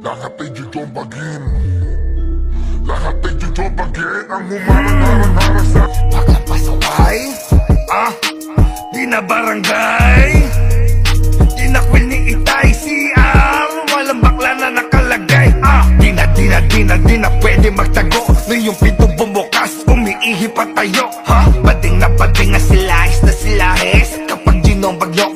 Lahat ay jojombagin Lahat ay jojombagin Ang humarang-harang-harang sa Baklang Ah, di na barangay. Di ni Itay CR Walang bakla na nakalagay. Ah, di na, di na, di na, di na pwede magtago. Na yung pinto bumukas, umiihi pa tayo. Ha, bading na bading na silahis na silahis Kapag ginombag nyo